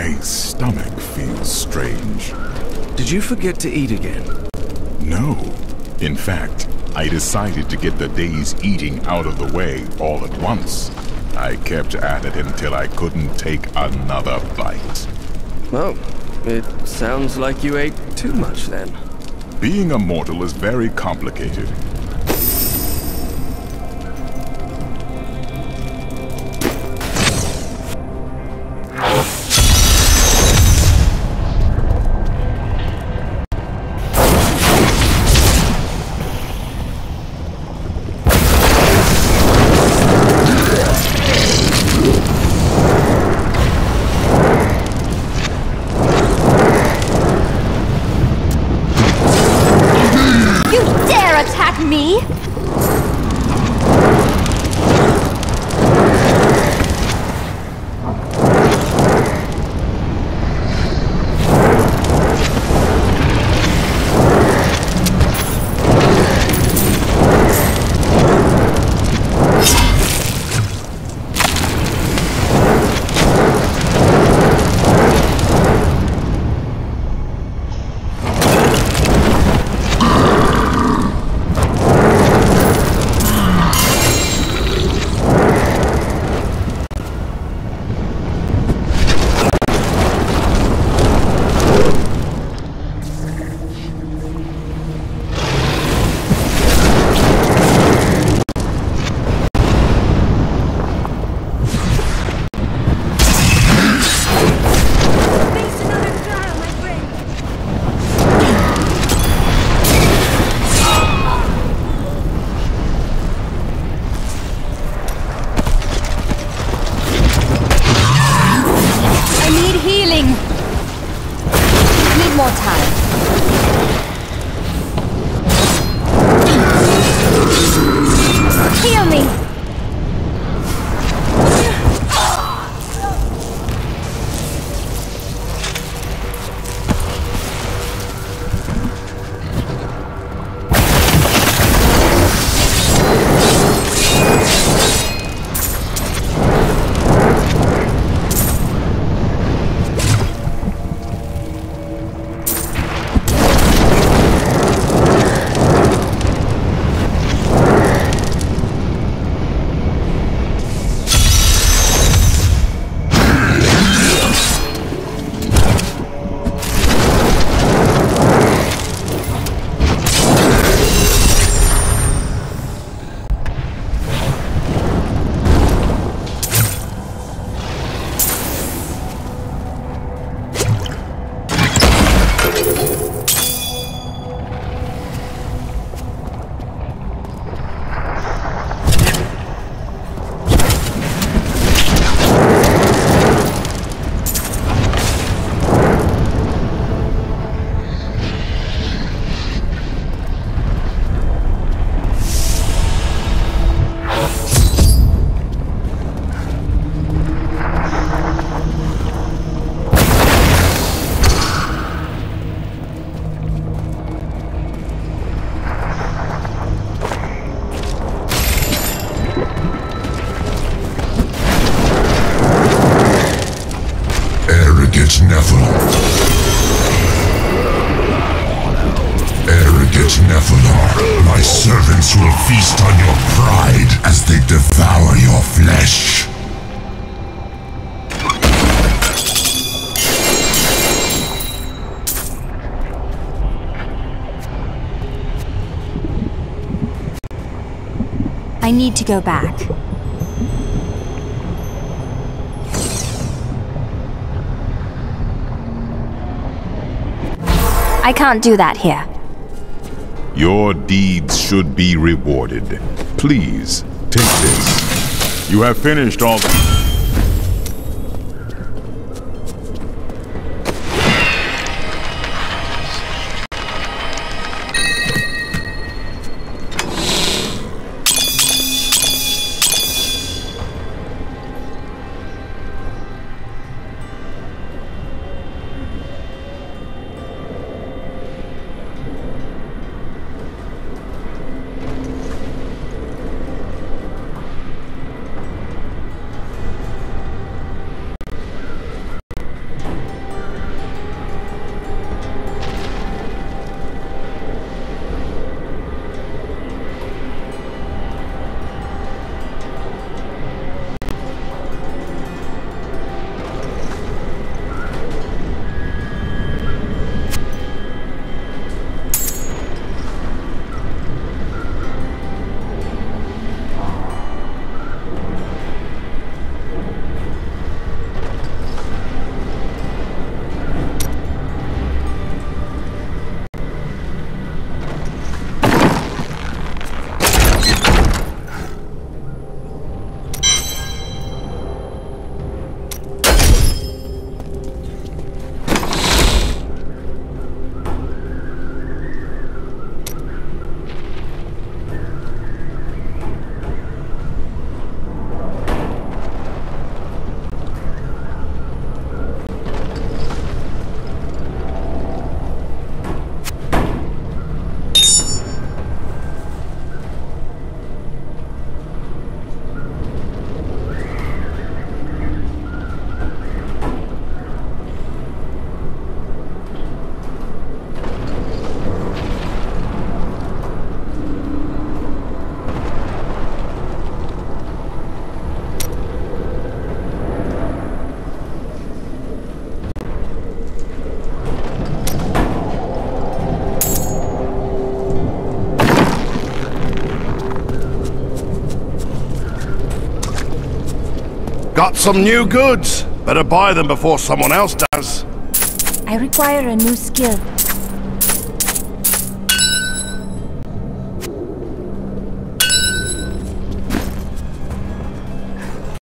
My stomach feels strange. Did you forget to eat again? No. In fact, I decided to get the day's eating out of the way all at once. I kept at it until I couldn't take another bite. Oh, it sounds like you ate too much then. Being a mortal is very complicated. Me? Arrogant Nephilim. Arrogant Nephilim. My servants will feast on your pride as they devour your flesh. I need to go back. I can't do that here. Your deeds should be rewarded. Please, take this. You have finished all Got some new goods. Better buy them before someone else does. I require a new skill.